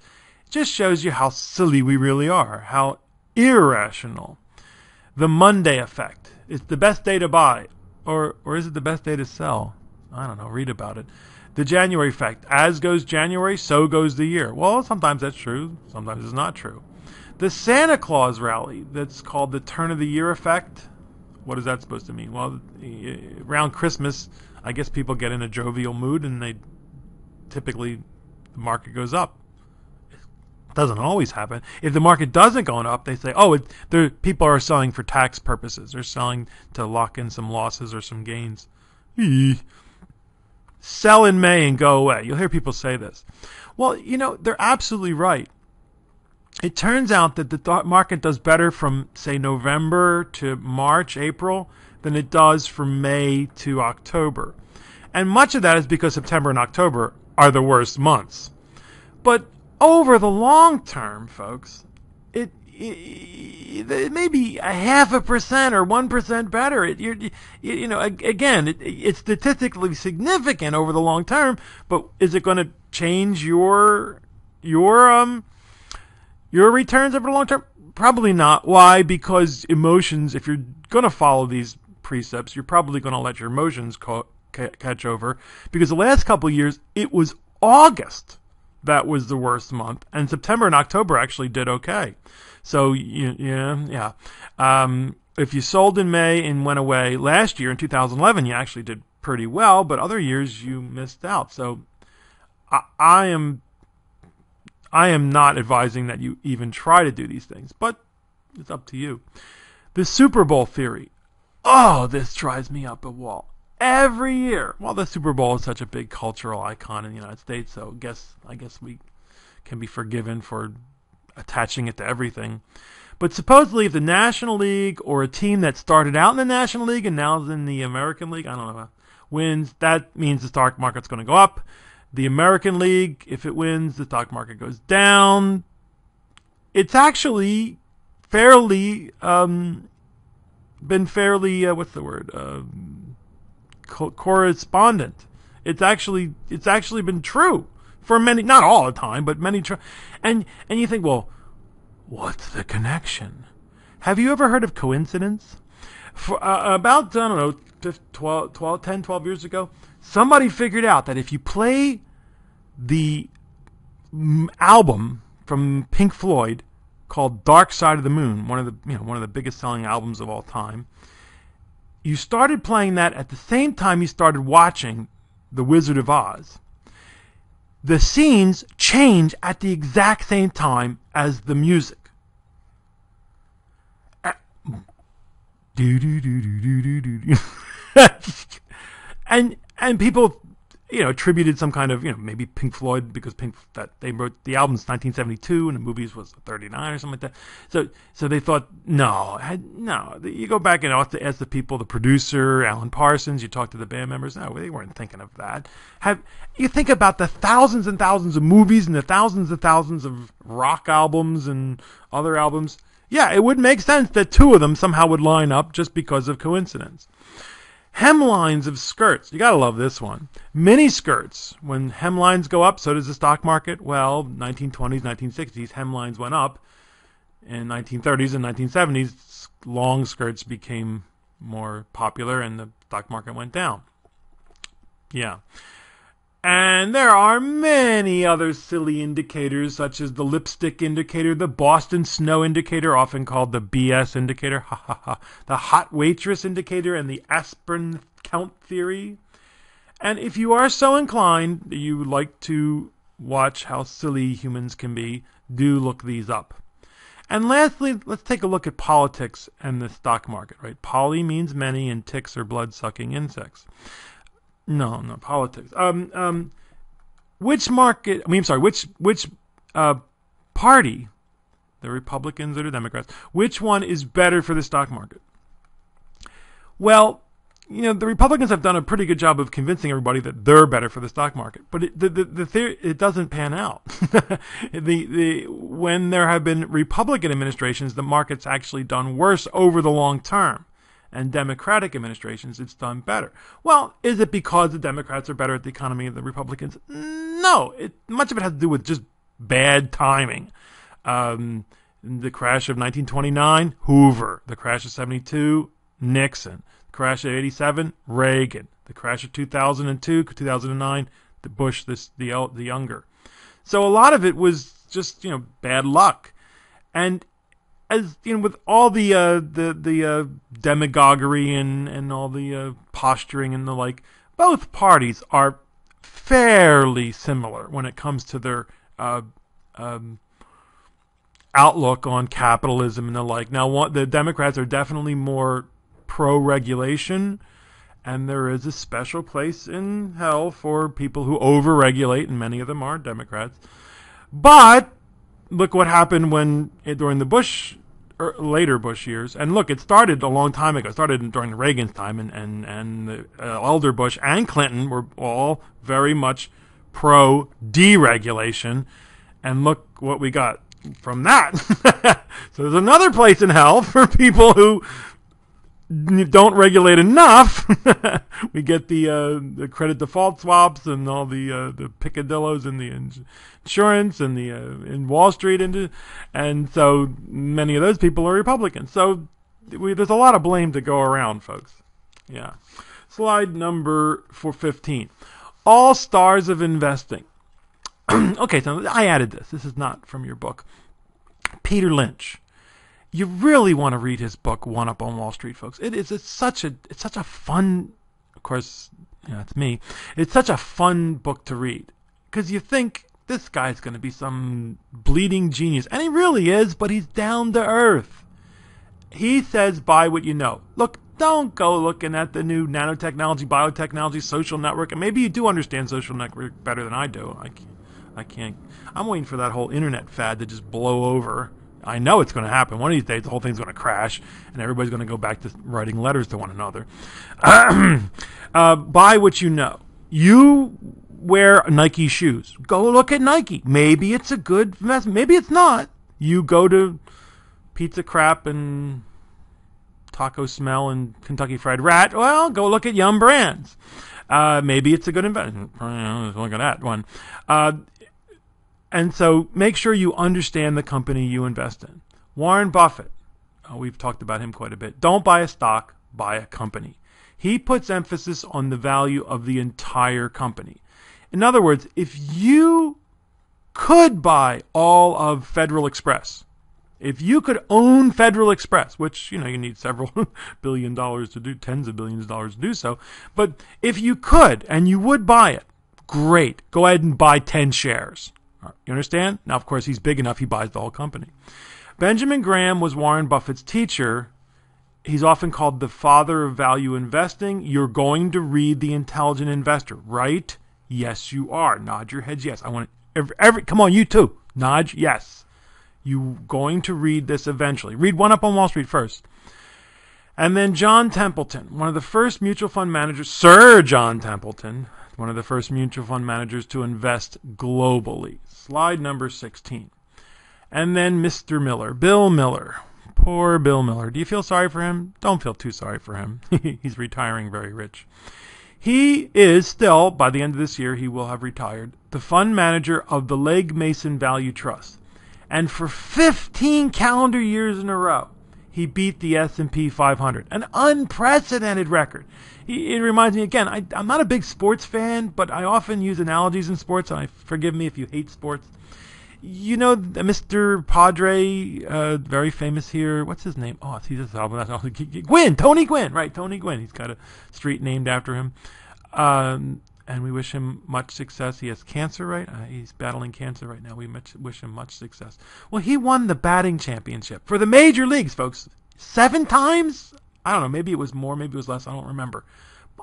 it just shows you how silly we really are, how irrational. The Monday effect. It's the best day to buy, or or is it the best day to sell? I don't know, read about it. The January effect. As goes January, so goes the year. Well, sometimes that's true, sometimes it's not true. The Santa Claus rally, that's called the turn of the year effect. What is that supposed to mean? Well, eh, around Christmas, I guess people get in a jovial mood and they typically the market goes up. Doesn't always happen. If the market doesn't go up, they say, "Oh, it, people are selling for tax purposes. They're selling to lock in some losses or some gains." Eee sell in May and go away. You'll hear people say this. Well, you know, they're absolutely right. It turns out that the market does better from, say, November to March, April, than it does from May to October. And much of that is because September and October are the worst months. But over the long term, folks, it it may be a half a percent or one percent better. It, you you know, again, it, it's statistically significant over the long term, but is it going to change your your um your returns over the long term? Probably not. Why? Because emotions. If you're going to follow these precepts, you're probably going to let your emotions ca- catch over. Because the last couple years, it was August that was the worst month, and September and October actually did okay. So yeah, yeah. Um, if you sold in May and went away last year in 2011, you actually did pretty well, but other years you missed out. So I, I am I am not advising that you even try to do these things, but it's up to you. The Super Bowl theory. Oh, this drives me up a wall. Every year. Well, the Super Bowl is such a big cultural icon in the United States, so I guess I guess we can be forgiven for attaching it to everything. But supposedly, if the National League or a team that started out in the National League and now is in the American League, I don't know, wins, that means the stock market's going to go up. The American League, if it wins, the stock market goes down. It's actually fairly um, been fairly uh, what's the word um, co- correspondent. It's actually it's actually been true for many, not all the time, but many. Tr- and and you think, well, what's the connection? Have you ever heard of coincidence? For uh, about I don't know, 12, 12, 10, 12 years ago, somebody figured out that if you play the album from Pink Floyd called Dark Side of the Moon, one of the you know one of the biggest selling albums of all time. You started playing that at the same time you started watching The Wizard of Oz the scenes change at the exact same time as the music. and and people you know, attributed some kind of, you know, maybe Pink Floyd because Pink that they wrote the album's 1972 and the movies was 39 or something like that. So, so they thought, no, no. You go back and ask the, ask the people, the producer, Alan Parsons. You talk to the band members. No, they weren't thinking of that. Have you think about the thousands and thousands of movies and the thousands and thousands of rock albums and other albums? Yeah, it would make sense that two of them somehow would line up just because of coincidence. Hemlines of skirts. You gotta love this one. Mini skirts. When hemlines go up, so does the stock market. Well, 1920s, 1960s, hemlines went up. In 1930s and 1970s, long skirts became more popular and the stock market went down. Yeah. And there are many other silly indicators, such as the lipstick indicator, the Boston snow indicator, often called the BS indicator, the hot waitress indicator, and the aspirin count theory. And if you are so inclined you would like to watch how silly humans can be, do look these up. And lastly, let's take a look at politics and the stock market, right? Poly means many, and ticks are blood sucking insects. No, no politics. Um, um, which market? I mean, I'm sorry. Which which uh, party? The Republicans or the Democrats? Which one is better for the stock market? Well, you know, the Republicans have done a pretty good job of convincing everybody that they're better for the stock market, but it, the the, the theory, it doesn't pan out. the the when there have been Republican administrations, the market's actually done worse over the long term and Democratic administrations, it's done better. Well, is it because the Democrats are better at the economy than the Republicans? No, it, much of it has to do with just bad timing. Um, the crash of 1929, Hoover. The crash of 72, Nixon. The crash of 87, Reagan. The crash of 2002, 2009, the Bush, this the the younger. So a lot of it was just you know bad luck, and as you know, with all the uh, the the uh, demagoguery and and all the uh, posturing and the like, both parties are fairly similar when it comes to their uh, um, outlook on capitalism and the like. Now, the Democrats are definitely more pro-regulation, and there is a special place in hell for people who overregulate, and many of them are Democrats. But look what happened when during the Bush later Bush years, and look, it started a long time ago. It started during Reagan's time, and and and the, uh, Elder Bush and Clinton were all very much pro deregulation, and look what we got from that. so there's another place in hell for people who don't regulate enough, we get the uh, the credit default swaps and all the uh, the picadillos and the insurance and the uh, in Wall Street and and so many of those people are Republicans. So we, there's a lot of blame to go around, folks. Yeah. Slide number for 15. All stars of investing. okay, so I added this. This is not from your book. Peter Lynch you really want to read his book One Up on Wall Street, folks. It is it's such a it's such a fun, of course, you know, it's me. It's such a fun book to read because you think this guy's going to be some bleeding genius, and he really is, but he's down to earth. He says, "Buy what you know." Look, don't go looking at the new nanotechnology, biotechnology, social network, and maybe you do understand social network better than I do. I can't, I can't. I'm waiting for that whole internet fad to just blow over I know it's going to happen. One of these days, the whole thing's going to crash, and everybody's going to go back to writing letters to one another. uh, buy what you know. You wear Nike shoes. Go look at Nike. Maybe it's a good investment. Maybe it's not. You go to Pizza Crap and Taco Smell and Kentucky Fried Rat. Well, go look at Yum Brands. Uh, maybe it's a good investment. Look at that one. Uh, and so make sure you understand the company you invest in. Warren Buffett, oh, we've talked about him quite a bit. Don't buy a stock, buy a company. He puts emphasis on the value of the entire company. In other words, if you could buy all of Federal Express, if you could own Federal Express, which you know you need several billion dollars to do, tens of billions of dollars to do so, but if you could and you would buy it, great. Go ahead and buy 10 shares. You understand? Now, of course, he's big enough, he buys the whole company. Benjamin Graham was Warren Buffett's teacher. He's often called the father of value investing. You're going to read The Intelligent Investor, right? Yes, you are. Nod your heads. Yes, I want every, every. Come on, you too. Nod. Yes, you going to read this eventually. Read one up on Wall Street first. And then John Templeton, one of the first mutual fund managers, Sir John Templeton, one of the first mutual fund managers to invest globally. Slide number 16. And then Mr. Miller, Bill Miller. Poor Bill Miller. Do you feel sorry for him? Don't feel too sorry for him. He's retiring very rich. He is still, by the end of this year, he will have retired, the fund manager of the Legg Mason Value Trust. And for 15 calendar years in a row, he beat the S&P 500, an unprecedented record. It reminds me again. I, am not a big sports fan, but I often use analogies in sports. And I forgive me if you hate sports. You know, Mr. Padre, uh, very famous here. What's his name? Oh, he's this album. That's Gwynn, Tony Gwynn, right? Tony Gwynn. He's got a street named after him. Um, and we wish him much success. He has cancer, right? Uh, he's battling cancer right now. We much, wish him much success. Well, he won the batting championship for the major leagues, folks. Seven times? I don't know. Maybe it was more, maybe it was less. I don't remember.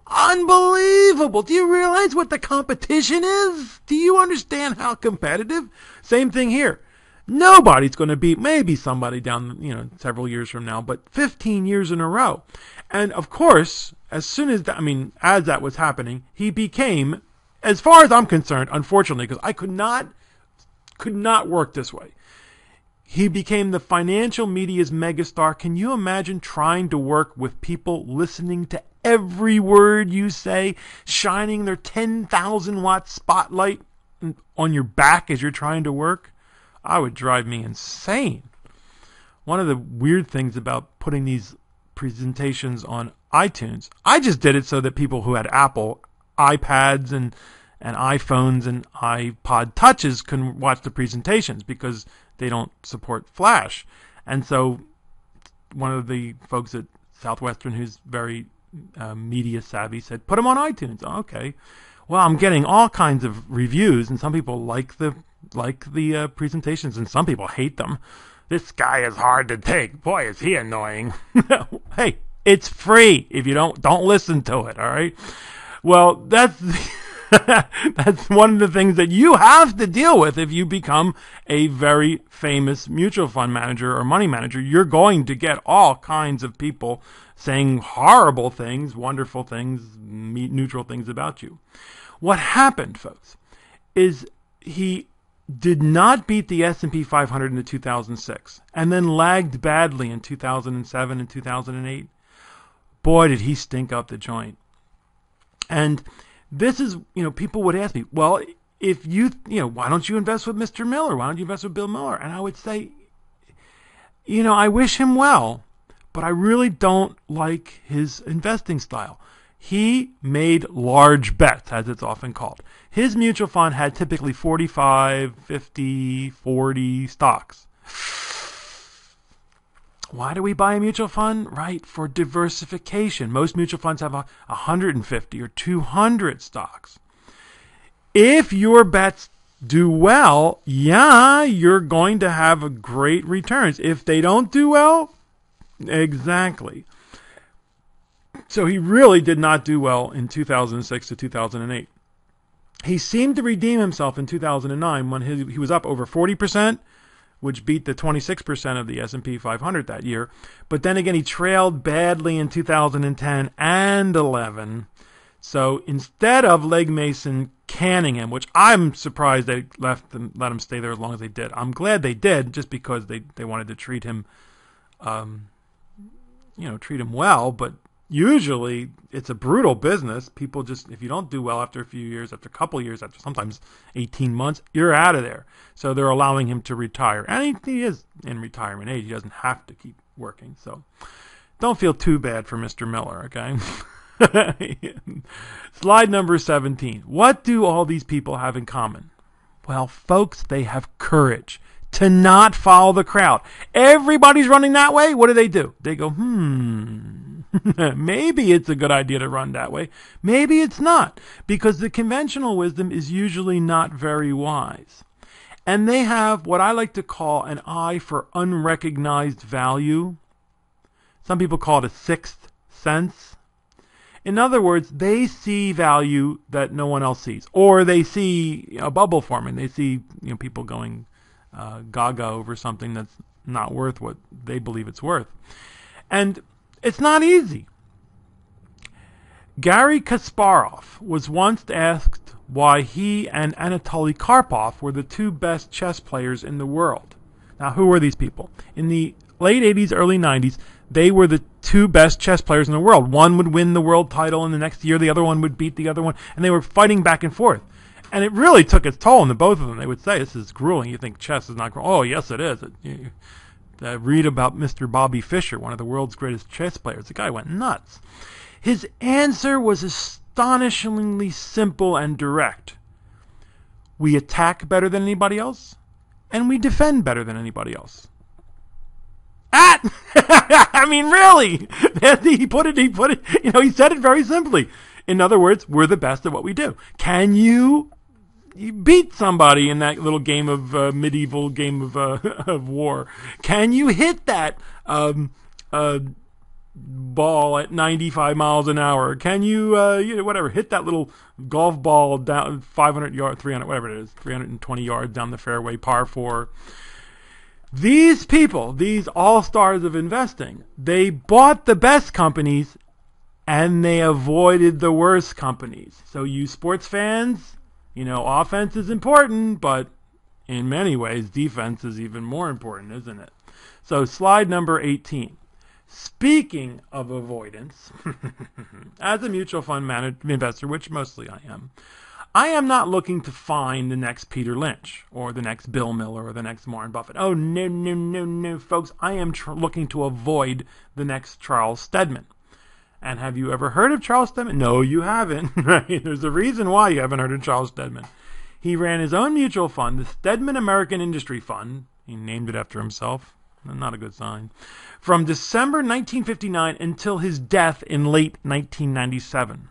Unbelievable. Do you realize what the competition is? Do you understand how competitive? Same thing here. Nobody's going to beat maybe somebody down, you know, several years from now, but 15 years in a row. And of course, as soon as that, I mean, as that was happening, he became, as far as I'm concerned, unfortunately, because I could not, could not work this way. He became the financial media's megastar. Can you imagine trying to work with people listening to every word you say, shining their 10,000 watt spotlight on your back as you're trying to work? I would drive me insane. One of the weird things about putting these presentations on iTunes, I just did it so that people who had Apple iPads and and iPhones and iPod touches can watch the presentations because they don't support Flash. And so one of the folks at Southwestern who's very uh, media savvy said, "Put them on iTunes." Okay. Well, I'm getting all kinds of reviews, and some people like the like the uh, presentations, and some people hate them. This guy is hard to take. Boy, is he annoying. hey, it's free. If you don't don't listen to it, all right? Well, that's that's one of the things that you have to deal with if you become a very famous mutual fund manager or money manager. You're going to get all kinds of people saying horrible things, wonderful things, neutral things about you. What happened, folks, is he did not beat the S&P 500 in 2006 and then lagged badly in 2007 and 2008. Boy, did he stink up the joint. And this is, you know, people would ask me, well, if you, you know, why don't you invest with Mr. Miller? Why don't you invest with Bill Miller? And I would say, you know, I wish him well, but I really don't like his investing style. He made large bets, as it's often called. His mutual fund had typically 45, 50, 40 stocks. Why do we buy a mutual fund? Right, for diversification. Most mutual funds have 150 or 200 stocks. If your bets do well, yeah, you're going to have great returns. If they don't do well, exactly. So he really did not do well in 2006 to 2008. He seemed to redeem himself in 2009 when he, he was up over 40%, which beat the 26% of the S&P 500 that year. But then again, he trailed badly in 2010 and 11. So instead of Legg Mason canning him, which I'm surprised they left them, let him stay there as long as they did. I'm glad they did, just because they, they wanted to treat him, um, you know, treat him well. But usually it's a brutal business. People just if you don't do well after a few years, after a couple years, after sometimes 18 months, you're out of there. So they're allowing him to retire. And he, he is in retirement age. He doesn't have to keep working. So don't feel too bad for Mr. Miller, okay? Slide number 17. What do all these people have in common? Well, folks, they have courage to not follow the crowd. Everybody's running that way. What do they do? They go, hmm, Maybe it's a good idea to run that way. Maybe it's not, because the conventional wisdom is usually not very wise. And they have what I like to call an eye for unrecognized value. Some people call it a sixth sense. In other words, they see value that no one else sees, or they see a bubble forming. They see you know people going uh, gaga over something that's not worth what they believe it's worth, and it's not easy. Garry Kasparov was once asked why he and Anatoly Karpov were the two best chess players in the world. Now, who were these people? In the late 80s, early 90s, they were the two best chess players in the world. One would win the world title, and the next year the other one would beat the other one, and they were fighting back and forth. And it really took its toll on the both of them. They would say, "This is grueling." You think chess is not grueling? Oh, yes, it is. It, you, uh, read about Mr. Bobby Fischer, one of the world's greatest chess players. The guy went nuts. His answer was astonishingly simple and direct. We attack better than anybody else, and we defend better than anybody else. At, I mean, really, he put it. He put it. You know, he said it very simply. In other words, we're the best at what we do. Can you, you beat somebody in that little game of uh, medieval game of uh, of war? Can you hit that um, uh, ball at 95 miles an hour? Can you, uh, you know, whatever, hit that little golf ball down 500 yards, 300, whatever it is, 320 yards down the fairway, par four? These people, these all stars of investing, they bought the best companies and they avoided the worst companies. So, you sports fans, you know, offense is important, but in many ways, defense is even more important, isn't it? So, slide number 18. Speaking of avoidance, as a mutual fund manager, investor, which mostly I am, I am not looking to find the next Peter Lynch or the next Bill Miller or the next Warren Buffett. Oh, no, no, no, no, folks. I am tr- looking to avoid the next Charles Steadman. And have you ever heard of Charles Steadman? No, you haven't. There's a reason why you haven't heard of Charles Steadman. He ran his own mutual fund, the Steadman American Industry Fund. He named it after himself. Not a good sign. From December 1959 until his death in late 1997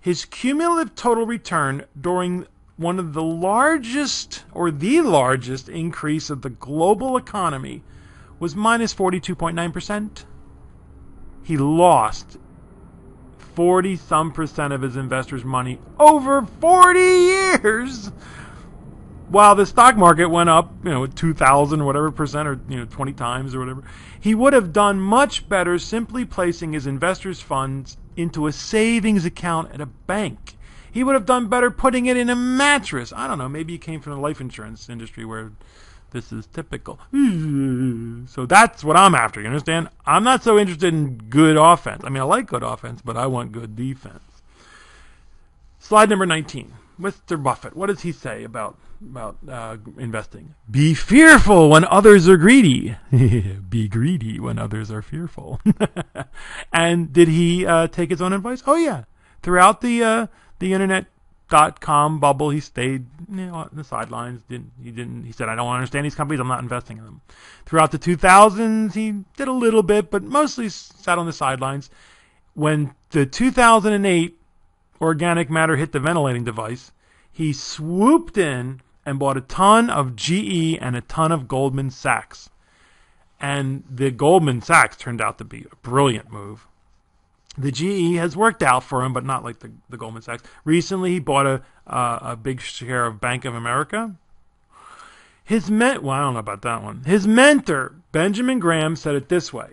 his cumulative total return during one of the largest or the largest increase of the global economy was minus 42.9%. He lost 40 some percent of his investors' money over 40 years. While the stock market went up, you know, 2,000 or whatever percent, or, you know, 20 times or whatever, he would have done much better simply placing his investors' funds into a savings account at a bank. He would have done better putting it in a mattress. I don't know. Maybe he came from the life insurance industry where this is typical. So that's what I'm after. You understand? I'm not so interested in good offense. I mean, I like good offense, but I want good defense. Slide number 19. Mr. Buffett, what does he say about about uh, investing? Be fearful when others are greedy. Be greedy when others are fearful. and did he uh, take his own advice? Oh yeah. Throughout the uh, the internet dot com bubble, he stayed you know, on the sidelines. Didn't he? Didn't he said I don't understand these companies. I'm not investing in them. Throughout the 2000s, he did a little bit, but mostly sat on the sidelines. When the 2008 organic matter hit the ventilating device, he swooped in and bought a ton of GE and a ton of Goldman Sachs. And the Goldman Sachs turned out to be a brilliant move. The GE has worked out for him, but not like the, the Goldman Sachs. Recently, he bought a uh, a big share of Bank of America. His men- well, I don't know about that one. His mentor, Benjamin Graham, said it this way: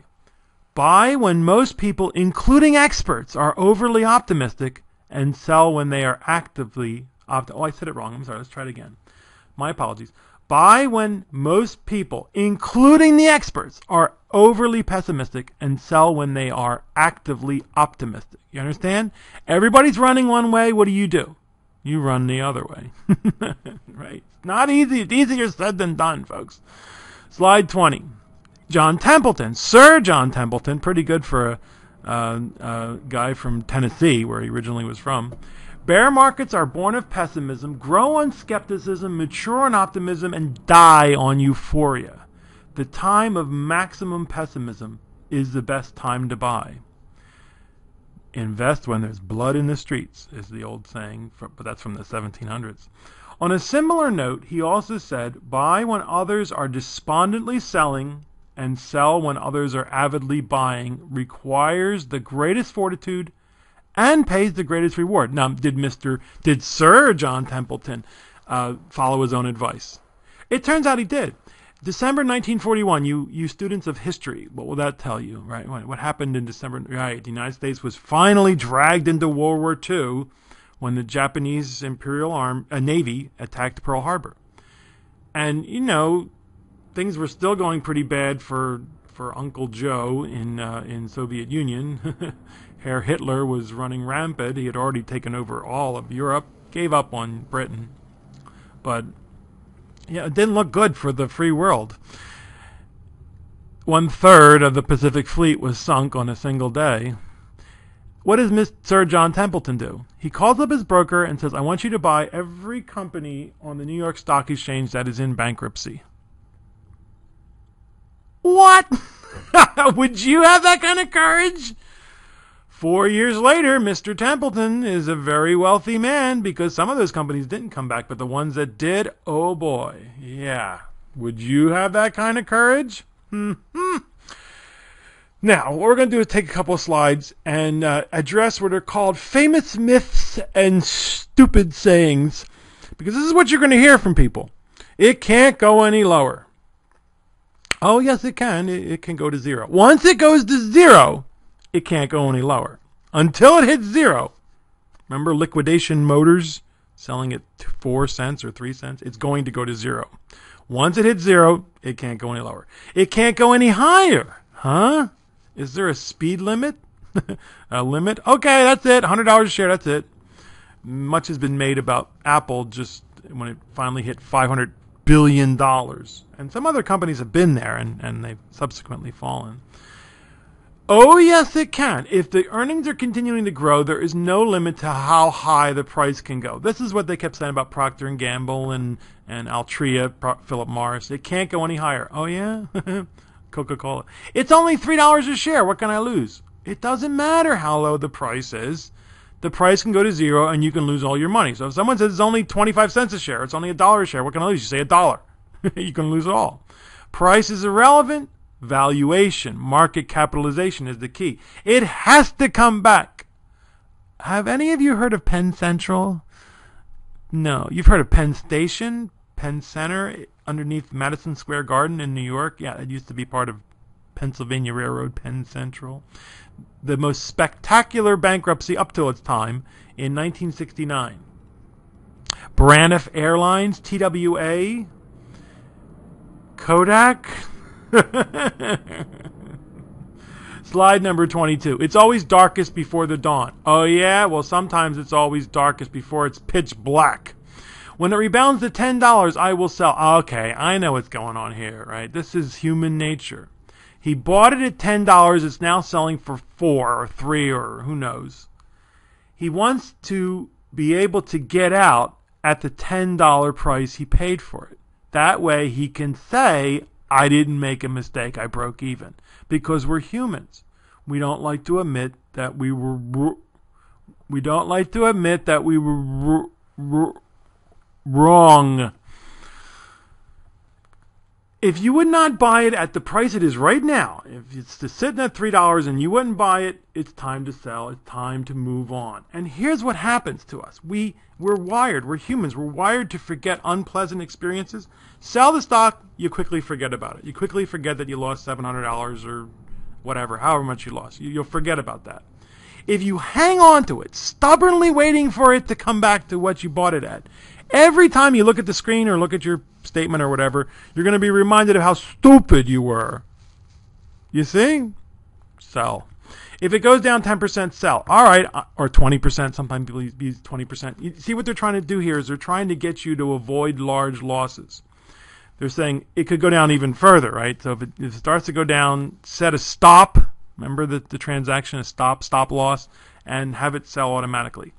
Buy when most people, including experts, are overly optimistic, and sell when they are actively opt- Oh, I said it wrong. I'm sorry. Let's try it again. My apologies. Buy when most people, including the experts, are overly pessimistic and sell when they are actively optimistic. You understand? Everybody's running one way. What do you do? You run the other way. right? Not easy. It's easier said than done, folks. Slide 20. John Templeton, Sir John Templeton, pretty good for a, uh, a guy from Tennessee, where he originally was from. Bear markets are born of pessimism, grow on skepticism, mature on optimism, and die on euphoria. The time of maximum pessimism is the best time to buy. Invest when there's blood in the streets, is the old saying, but that's from the 1700s. On a similar note, he also said, Buy when others are despondently selling, and sell when others are avidly buying requires the greatest fortitude and pays the greatest reward. Now, did Mr. did Sir John Templeton uh, follow his own advice? It turns out he did. December 1941, you, you students of history, what will that tell you, right? What, happened in December? Right, the United States was finally dragged into World War II when the Japanese Imperial Arm, uh, Navy attacked Pearl Harbor. And, you know, things were still going pretty bad for, for Uncle Joe in, uh, in Soviet Union. Herr Hitler was running rampant. He had already taken over all of Europe, gave up on Britain. But yeah, it didn't look good for the free world. One third of the Pacific Fleet was sunk on a single day. What does Mr. Sir John Templeton do? He calls up his broker and says, I want you to buy every company on the New York Stock Exchange that is in bankruptcy. What? Would you have that kind of courage? Four years later, Mr. Templeton is a very wealthy man because some of those companies didn't come back, but the ones that did, oh boy, yeah. Would you have that kind of courage? Hmm. Now, what we're going to do is take a couple of slides and uh, address what are called famous myths and stupid sayings, because this is what you're going to hear from people. It can't go any lower. Oh, yes, it can. It, it can go to zero. Once it goes to zero, it can't go any lower until it hits zero. Remember liquidation motors selling at four cents or three cents? It's going to go to zero. Once it hits zero, it can't go any lower. It can't go any higher. Huh? Is there a speed limit? a limit? Okay, that's it. $100 a share, that's it. Much has been made about Apple just when it finally hit $500 billion. And some other companies have been there and, and they've subsequently fallen. Oh, yes, it can. If the earnings are continuing to grow, there is no limit to how high the price can go. This is what they kept saying about Procter and Gamble and and Altria, Pro- Philip Morris. It can't go any higher. Oh yeah, Coca-Cola. It's only three dollars a share. What can I lose? It doesn't matter how low the price is. The price can go to zero, and you can lose all your money. So if someone says it's only twenty-five cents a share, it's only a dollar a share. What can I lose? You say a dollar. you can lose it all. Price is irrelevant valuation, market capitalization is the key. It has to come back. Have any of you heard of Penn Central? No. You've heard of Penn Station, Penn Center, underneath Madison Square Garden in New York? Yeah, it used to be part of Pennsylvania Railroad, Penn Central. The most spectacular bankruptcy up till its time in 1969. Braniff Airlines, TWA, Kodak, Slide number 22. It's always darkest before the dawn. Oh, yeah? Well, sometimes it's always darkest before it's pitch black. When it rebounds to $10, I will sell. Okay, I know what's going on here, right? This is human nature. He bought it at $10. It's now selling for 4 or 3 or who knows. He wants to be able to get out at the $10 price he paid for it. That way he can say, I didn't make a mistake. I broke even. Because we're humans. We don't like to admit that we were. We don't like to admit that we were wrong. If you would not buy it at the price it is right now, if it's sitting at three dollars and you wouldn't buy it, it's time to sell. It's time to move on. And here's what happens to us: we we're wired. We're humans. We're wired to forget unpleasant experiences. Sell the stock, you quickly forget about it. You quickly forget that you lost seven hundred dollars or whatever, however much you lost. You, you'll forget about that. If you hang on to it, stubbornly waiting for it to come back to what you bought it at, every time you look at the screen or look at your statement or whatever, you're going to be reminded of how stupid you were. You see? Sell. If it goes down 10%, sell. All right, uh, or 20%. Sometimes people use 20%. You see what they're trying to do here is they're trying to get you to avoid large losses. They're saying it could go down even further, right? So if it, if it starts to go down, set a stop. Remember that the transaction is stop, stop loss, and have it sell automatically.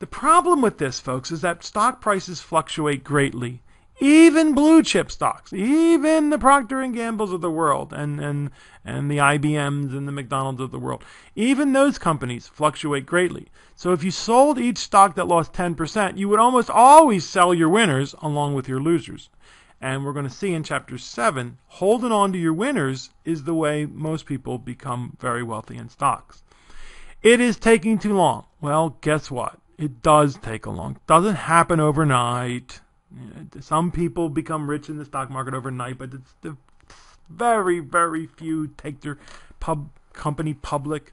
The problem with this, folks, is that stock prices fluctuate greatly even blue chip stocks, even the Procter and Gambles of the world and, and, and the IBMs and the McDonald's of the world, even those companies fluctuate greatly. So if you sold each stock that lost 10%, you would almost always sell your winners along with your losers. And we're going to see in chapter 7, holding on to your winners is the way most people become very wealthy in stocks. It is taking too long. Well, guess what? It does take a long. Doesn't happen overnight. Some people become rich in the stock market overnight, but it's the very, very few take their pub company public.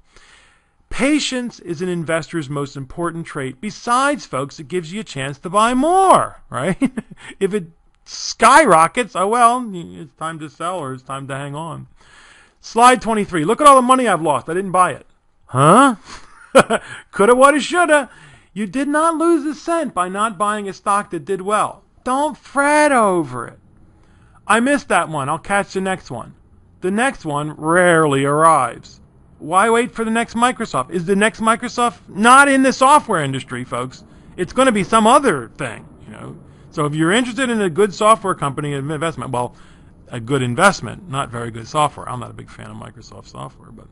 Patience is an investor's most important trait. Besides, folks, it gives you a chance to buy more, right? if it skyrockets, oh well, it's time to sell or it's time to hang on. Slide 23. Look at all the money I've lost. I didn't buy it. Huh? Coulda, woulda, shoulda. You did not lose a cent by not buying a stock that did well. Don't fret over it. I missed that one. I'll catch the next one. The next one rarely arrives. Why wait for the next Microsoft? Is the next Microsoft not in the software industry, folks? It's going to be some other thing, you know. So if you're interested in a good software company an investment, well, a good investment, not very good software. I'm not a big fan of Microsoft software, but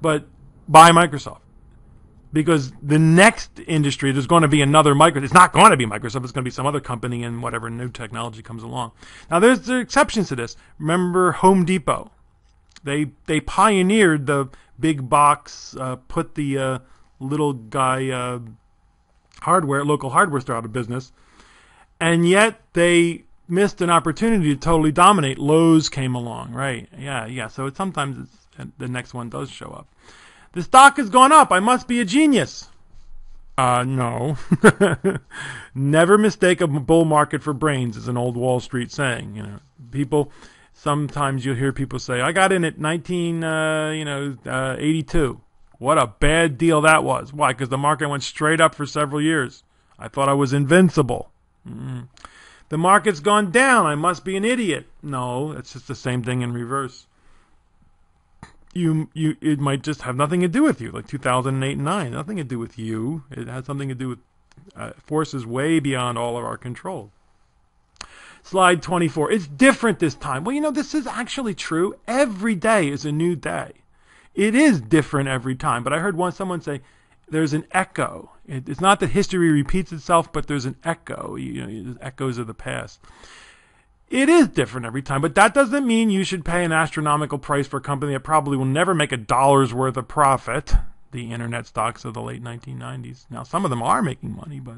but buy Microsoft because the next industry there's going to be another Microsoft. It's not going to be Microsoft. It's going to be some other company and whatever new technology comes along. Now there's the exceptions to this. Remember Home Depot? They they pioneered the big box, uh, put the uh, little guy uh, hardware local hardware store out of business, and yet they missed an opportunity to totally dominate. Lowe's came along, right? Yeah, yeah. So it, sometimes the next one does show up. The stock has gone up. I must be a genius. Uh, no. Never mistake a bull market for brains, is an old Wall Street saying. You know, people. Sometimes you'll hear people say, "I got in at 19, uh, you know, uh, 82." What a bad deal that was. Why? Because the market went straight up for several years. I thought I was invincible. Mm. The market's gone down. I must be an idiot. No, it's just the same thing in reverse you you it might just have nothing to do with you, like 2008 and 9. Nothing to do with you. It has something to do with uh, forces way beyond all of our control. Slide 24. It's different this time. Well, you know, this is actually true. Every day is a new day. It is different every time. But I heard once someone say there's an echo. It, it's not that history repeats itself, but there's an echo. You know, echoes of the past. It is different every time, but that doesn't mean you should pay an astronomical price for a company that probably will never make a dollar's worth of profit. The internet stocks of the late 1990s. Now, some of them are making money, but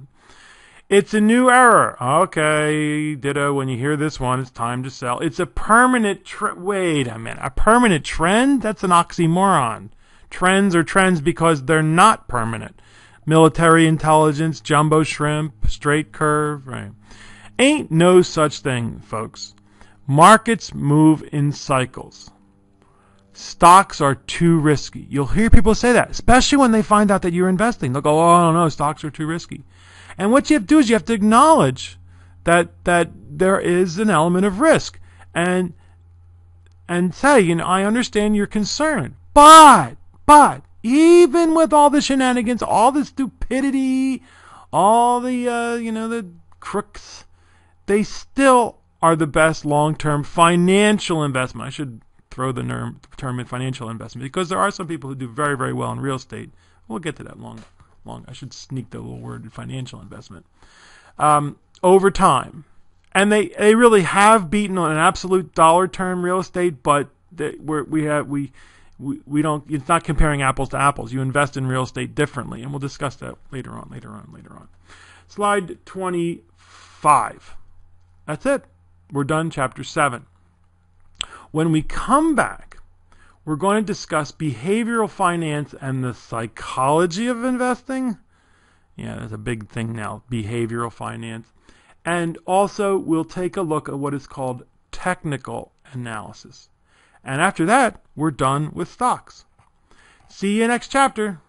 it's a new era. Okay, ditto. When you hear this one, it's time to sell. It's a permanent trend. Wait a minute. A permanent trend? That's an oxymoron. Trends are trends because they're not permanent. Military intelligence, jumbo shrimp, straight curve, right? Ain't no such thing, folks. Markets move in cycles. Stocks are too risky. You'll hear people say that, especially when they find out that you're investing. They'll go, "Oh no, stocks are too risky." And what you have to do is you have to acknowledge that that there is an element of risk, and and say, you know, I understand your concern, but but even with all the shenanigans, all the stupidity, all the uh, you know the crooks they still are the best long-term financial investment. I should throw the term in financial investment because there are some people who do very, very well in real estate. We'll get to that long, long. I should sneak the little word financial investment um, over time, and they they really have beaten on an absolute dollar term real estate, but they, we have we. We, we don't it's not comparing apples to apples you invest in real estate differently and we'll discuss that later on later on later on slide 25 that's it. We're done chapter 7. When we come back, we're going to discuss behavioral finance and the psychology of investing. Yeah, that's a big thing now, behavioral finance. And also, we'll take a look at what is called technical analysis. And after that, we're done with stocks. See you next chapter.